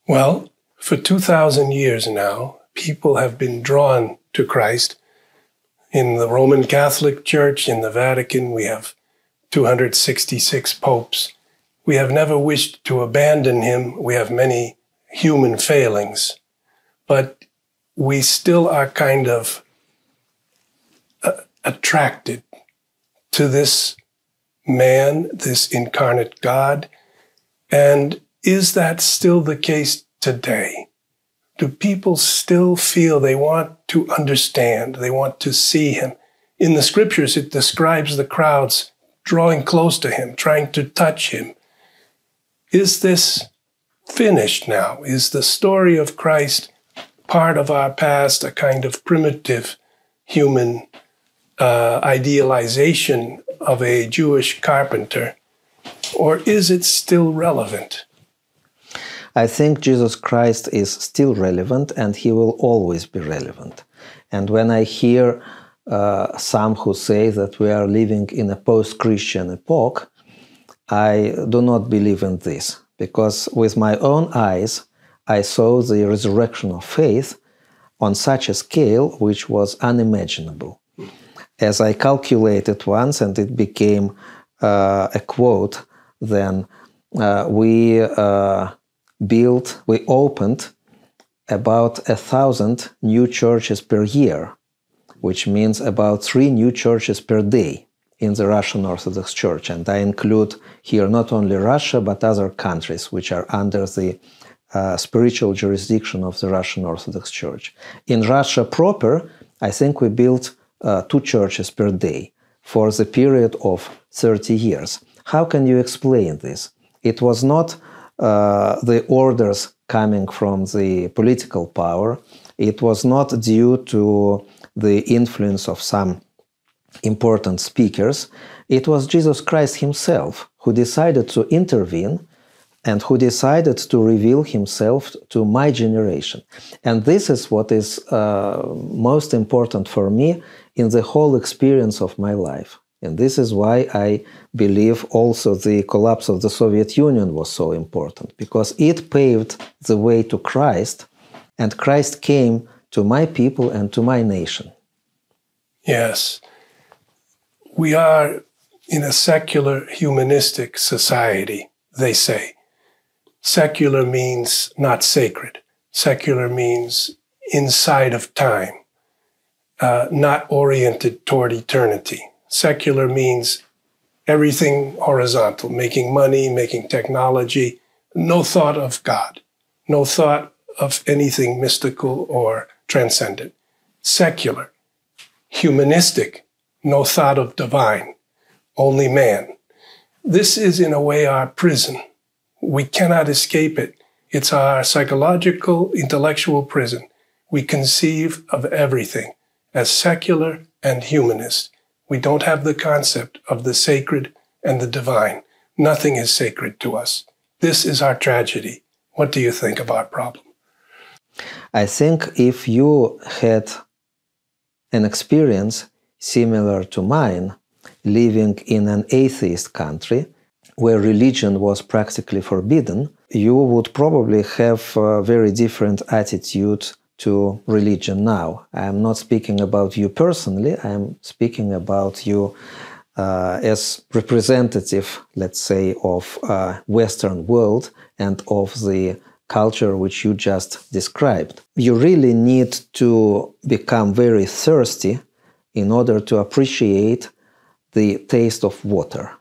Well, for 2,000 years now, people have been drawn to Christ. In the Roman Catholic Church, in the Vatican, we have 266 popes. We have never wished to abandon him. We have many human failings, but we still are kind of uh, attracted to this man, this incarnate God. And is that still the case today? Do people still feel they want to understand, they want to see him? In the scriptures, it describes the crowds drawing close to him, trying to touch him. Is this finished now? Is the story of Christ part of our past, a kind of primitive human uh, idealization of a Jewish carpenter? Or is it still relevant? I think Jesus Christ is still relevant and he will always be relevant. And when I hear uh, some who say that we are living in a post Christian epoch, I do not believe in this because with my own eyes I saw the resurrection of faith on such a scale which was unimaginable. As I calculated once, and it became uh, a quote, then uh, we uh, built, we opened about a thousand new churches per year, which means about three new churches per day in the Russian Orthodox Church. And I include here not only Russia, but other countries which are under the uh, spiritual jurisdiction of the Russian Orthodox Church. In Russia proper, I think we built uh, two churches per day for the period of 30 years. How can you explain this? It was not uh, the orders coming from the political power. It was not due to the influence of some important speakers. It was Jesus Christ himself who decided to intervene and who decided to reveal himself to my generation. And this is what is uh, most important for me in the whole experience of my life. And this is why I believe also the collapse of the Soviet Union was so important, because it paved the way to Christ, and Christ came to my people and to my nation. Yes. We are in a secular humanistic society, they say. Secular means not sacred. Secular means inside of time, uh, not oriented toward eternity. Secular means everything horizontal, making money, making technology, no thought of God, no thought of anything mystical or transcendent. Secular, humanistic, no thought of divine, only man. This is in a way our prison. We cannot escape it. It's our psychological, intellectual prison. We conceive of everything as secular and humanist. We don't have the concept of the sacred and the divine. Nothing is sacred to us. This is our tragedy. What do you think of our problem? I think if you had an experience similar to mine, living in an atheist country where religion was practically forbidden, you would probably have a very different attitude to religion now. I am not speaking about you personally, I am speaking about you uh, as representative, let's say, of uh, Western world and of the culture which you just described. You really need to become very thirsty in order to appreciate the taste of water.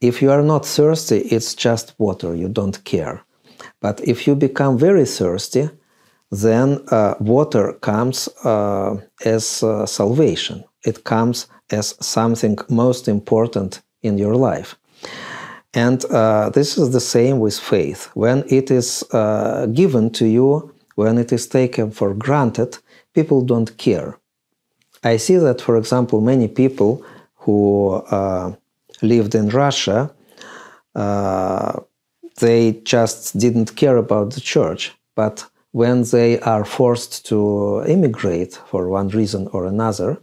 If you are not thirsty, it's just water, you don't care. But if you become very thirsty, then uh, water comes uh, as uh, salvation. It comes as something most important in your life. And uh, this is the same with faith. When it is uh, given to you, when it is taken for granted, people don't care. I see that, for example, many people who uh, lived in Russia, they just didn't care about the church. But when they are forced to immigrate for one reason or another,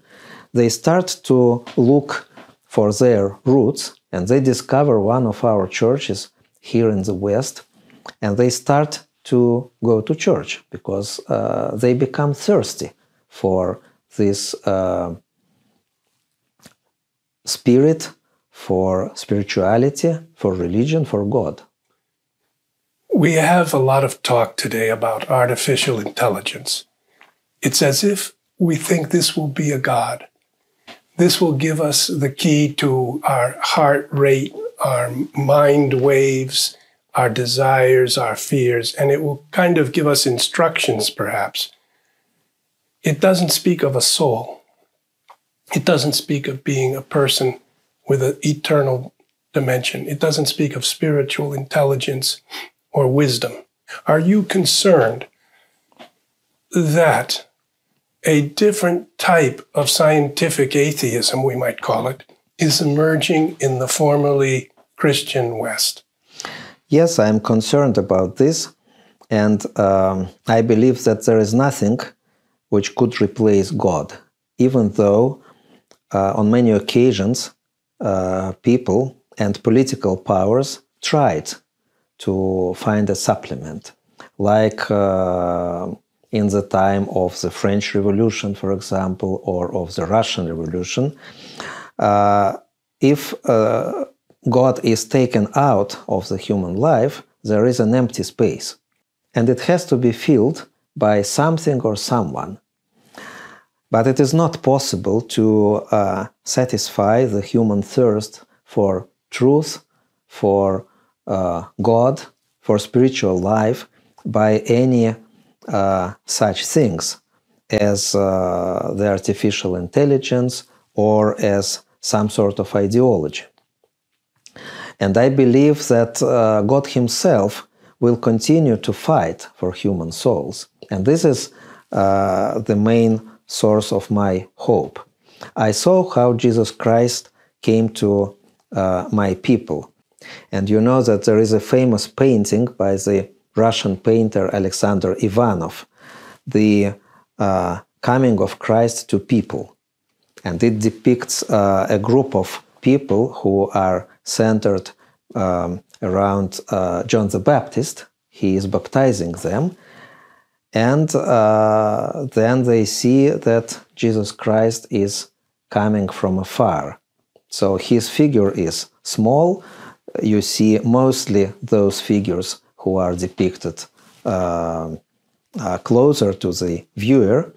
they start to look for their roots and they discover one of our churches here in the West and they start to go to church because uh, they become thirsty for this uh, spirit, for spirituality, for religion, for God. We have a lot of talk today about artificial intelligence. It's as if we think this will be a God. This will give us the key to our heart rate, our mind waves, our desires, our fears, and it will kind of give us instructions, perhaps. It doesn't speak of a soul. It doesn't speak of being a person with an eternal dimension. It doesn't speak of spiritual intelligence or wisdom? Are you concerned that a different type of scientific atheism, we might call it, is emerging in the formerly Christian West? Yes, I am concerned about this, and um, I believe that there is nothing which could replace God, even though uh, on many occasions uh, people and political powers tried to find a supplement, like uh, in the time of the French Revolution, for example, or of the Russian Revolution. Uh, if uh, God is taken out of the human life, there is an empty space. And it has to be filled by something or someone. But it is not possible to uh, satisfy the human thirst for truth, for uh, God, for spiritual life by any uh, such things as uh, the artificial intelligence or as some sort of ideology. And I believe that uh, God Himself will continue to fight for human souls. And this is uh, the main source of my hope. I saw how Jesus Christ came to uh, my people. And you know that there is a famous painting by the Russian painter Alexander Ivanov, the uh, coming of Christ to people. And it depicts uh, a group of people who are centered um, around uh, John the Baptist. He is baptizing them. And uh, then they see that Jesus Christ is coming from afar. So his figure is small. You see mostly those figures who are depicted uh, uh, closer to the viewer.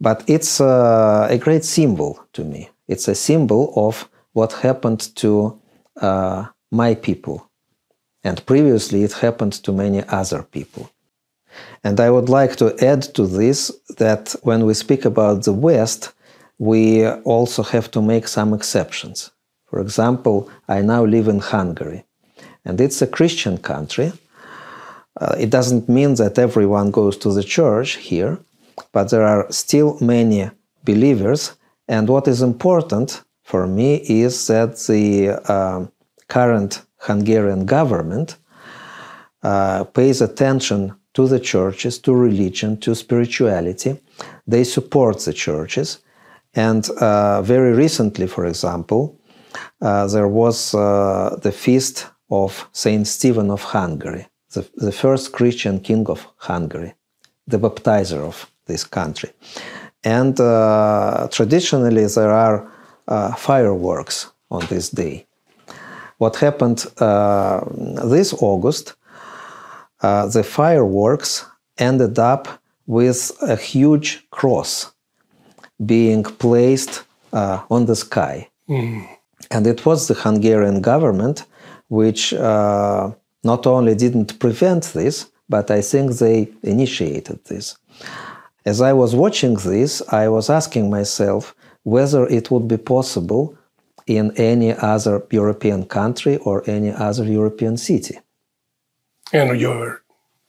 But it's uh, a great symbol to me. It's a symbol of what happened to uh, my people. And previously it happened to many other people. And I would like to add to this that when we speak about the West, we also have to make some exceptions. For example, I now live in Hungary, and it's a Christian country. Uh, it doesn't mean that everyone goes to the church here, but there are still many believers. And what is important for me is that the uh, current Hungarian government uh, pays attention to the churches, to religion, to spirituality. They support the churches. And uh, very recently, for example, uh, there was uh, the feast of Saint Stephen of Hungary, the, the first Christian king of Hungary, the baptizer of this country. And uh, traditionally, there are uh, fireworks on this day. What happened uh, this August, the fireworks ended up with a huge cross being placed uh, on the sky. Mm. And it was the Hungarian government which uh, not only didn't prevent this, but I think they initiated this. As I was watching this, I was asking myself whether it would be possible in any other European country or any other European city. And your,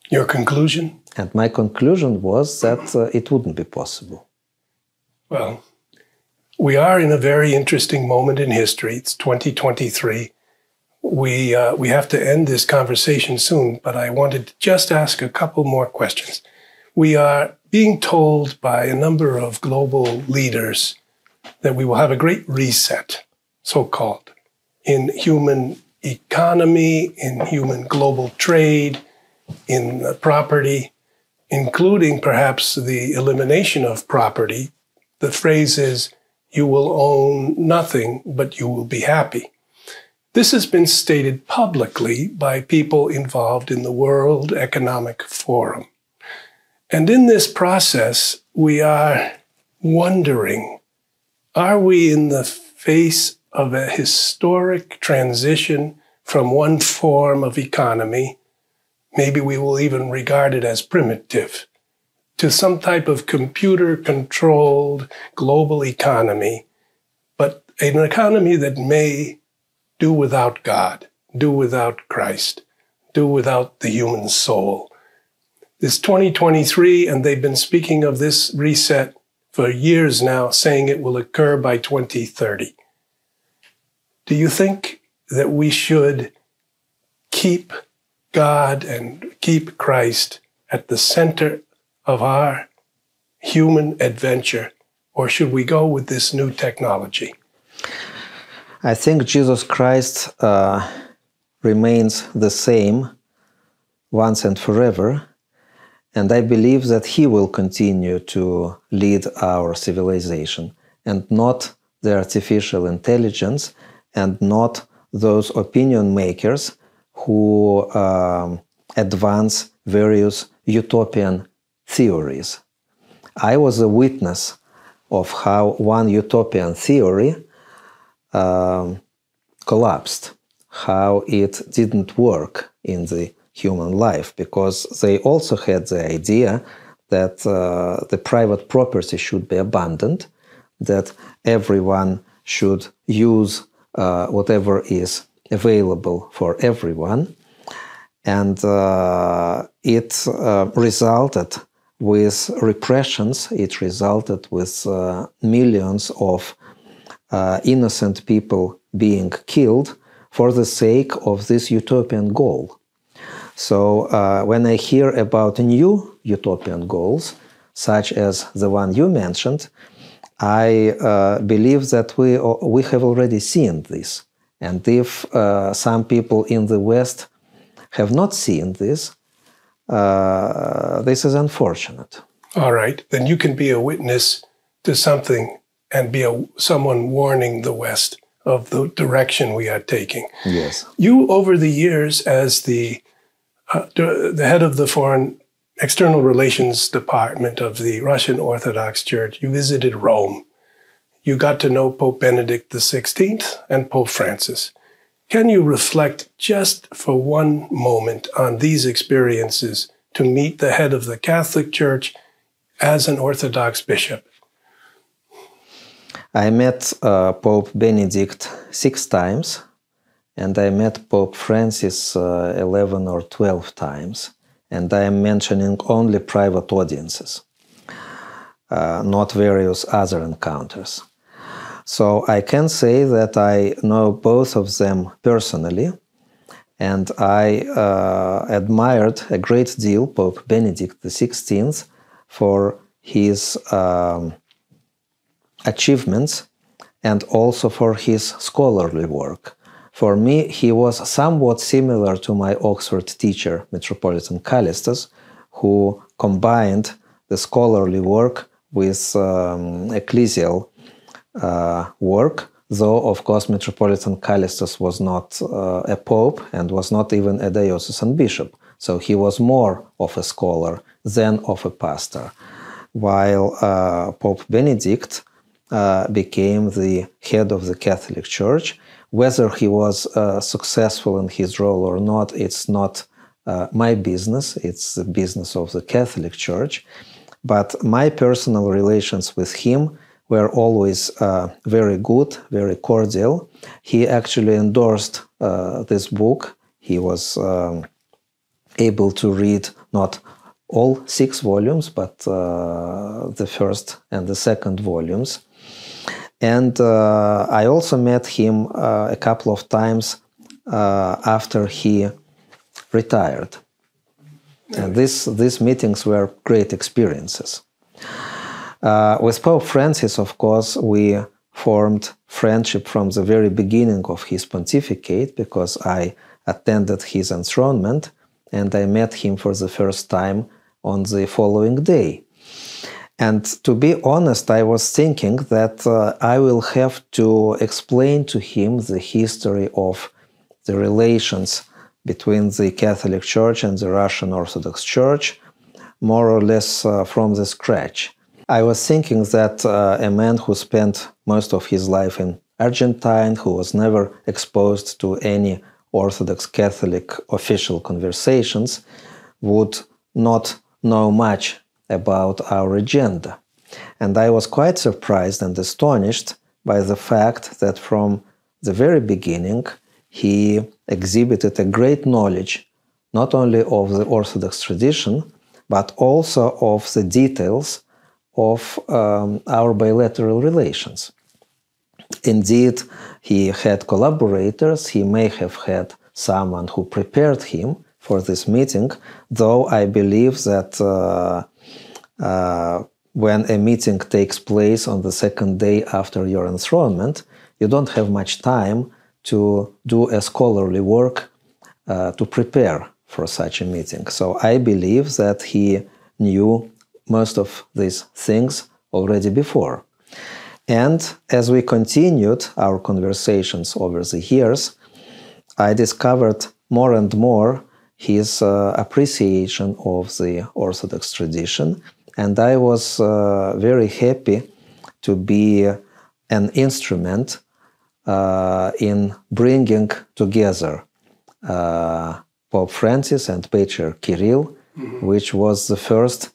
your conclusion? And my conclusion was that uh, it wouldn't be possible. Well, we are in a very interesting moment in history. It's 2023. We, uh, we have to end this conversation soon, but I wanted to just ask a couple more questions. We are being told by a number of global leaders that we will have a great reset, so called, in human economy, in human global trade, in property, including perhaps the elimination of property the phrase is, you will own nothing, but you will be happy. This has been stated publicly by people involved in the World Economic Forum. And in this process, we are wondering are we in the face of a historic transition from one form of economy? Maybe we will even regard it as primitive to some type of computer controlled global economy, but an economy that may do without God, do without Christ, do without the human soul. This 2023, and they've been speaking of this reset for years now, saying it will occur by 2030. Do you think that we should keep God and keep Christ at the center of our human adventure, or should we go with this new technology? I think Jesus Christ uh, remains the same once and forever, and I believe that He will continue to lead our civilization and not the artificial intelligence and not those opinion makers who um, advance various utopian theories. I was a witness of how one utopian theory um, collapsed, how it didn't work in the human life, because they also had the idea that uh, the private property should be abandoned, that everyone should use uh, whatever is available for everyone. And uh, it uh, resulted with repressions, it resulted with uh, millions of uh, innocent people being killed for the sake of this utopian goal. So uh, when I hear about new utopian goals, such as the one you mentioned, I uh, believe that we, we have already seen this. And if uh, some people in the West have not seen this, uh, this is unfortunate. All right, then you can be a witness to something and be a, someone warning the West of the direction we are taking. Yes. You, over the years, as the uh, the head of the foreign external relations department of the Russian Orthodox Church, you visited Rome. You got to know Pope Benedict XVI and Pope Francis. Can you reflect just for one moment on these experiences to meet the head of the Catholic Church as an Orthodox bishop? I met uh, Pope Benedict six times, and I met Pope Francis uh, 11 or 12 times. And I am mentioning only private audiences, uh, not various other encounters. So I can say that I know both of them personally, and I uh, admired a great deal Pope Benedict XVI for his um, achievements and also for his scholarly work. For me, he was somewhat similar to my Oxford teacher, Metropolitan Kallistos, who combined the scholarly work with um, ecclesial uh, work, though, of course, Metropolitan Kallistos was not uh, a pope and was not even a diocesan bishop. So he was more of a scholar than of a pastor, while uh, Pope Benedict uh, became the head of the Catholic Church. Whether he was uh, successful in his role or not, it's not uh, my business, it's the business of the Catholic Church. But my personal relations with him were always uh, very good, very cordial. He actually endorsed uh, this book. He was um, able to read not all six volumes, but uh, the first and the second volumes. And uh, I also met him uh, a couple of times uh, after he retired. And this, these meetings were great experiences. Uh, with Pope Francis, of course, we formed friendship from the very beginning of his pontificate because I attended his enthronement and I met him for the first time on the following day. And to be honest, I was thinking that uh, I will have to explain to him the history of the relations between the Catholic Church and the Russian Orthodox Church, more or less uh, from the scratch. I was thinking that uh, a man who spent most of his life in Argentine, who was never exposed to any Orthodox Catholic official conversations, would not know much about our agenda. And I was quite surprised and astonished by the fact that from the very beginning he exhibited a great knowledge not only of the Orthodox tradition, but also of the details of um, our bilateral relations. Indeed, he had collaborators, he may have had someone who prepared him for this meeting, though I believe that uh, uh, when a meeting takes place on the second day after your enthronement, you don't have much time to do a scholarly work uh, to prepare for such a meeting. So I believe that he knew most of these things already before. And as we continued our conversations over the years, I discovered more and more his uh, appreciation of the Orthodox tradition, and I was uh, very happy to be an instrument uh, in bringing together uh, Pope Francis and Patriarch Kirill, mm-hmm. which was the first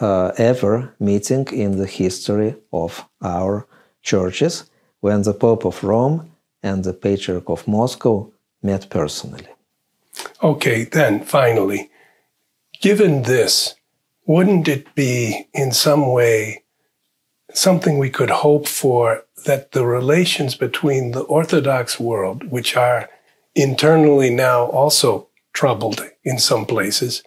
uh, ever meeting in the history of our churches when the Pope of Rome and the Patriarch of Moscow met personally. Okay, then finally, given this, wouldn't it be in some way something we could hope for that the relations between the Orthodox world, which are internally now also troubled in some places,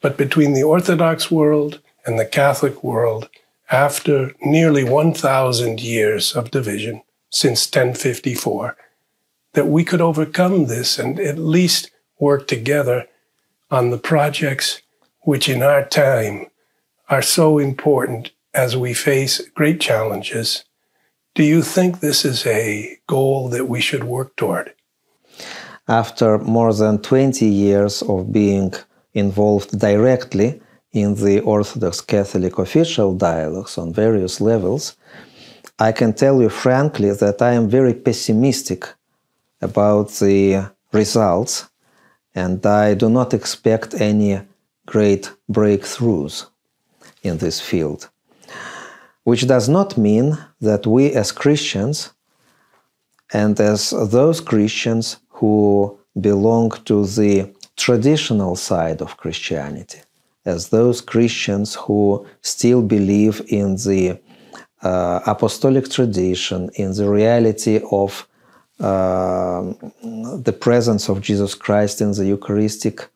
but between the Orthodox world and the Catholic world, after nearly 1,000 years of division since 1054, that we could overcome this and at least work together on the projects which in our time are so important as we face great challenges. Do you think this is a goal that we should work toward? After more than 20 years of being involved directly in the Orthodox Catholic official dialogues on various levels, I can tell you frankly that I am very pessimistic about the results and I do not expect any great breakthroughs in this field. Which does not mean that we as Christians and as those Christians who belong to the traditional side of Christianity, as those Christians who still believe in the uh, apostolic tradition, in the reality of uh, the presence of Jesus Christ in the Eucharistic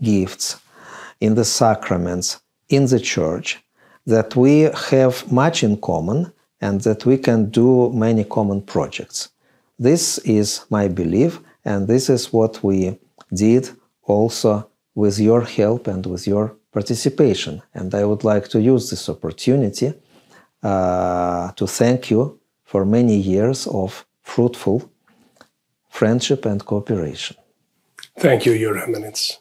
gifts, in the sacraments, in the church, that we have much in common and that we can do many common projects. This is my belief, and this is what we did also with your help and with your participation. And I would like to use this opportunity uh, to thank you for many years of fruitful friendship and cooperation. Thank you, Your Eminence.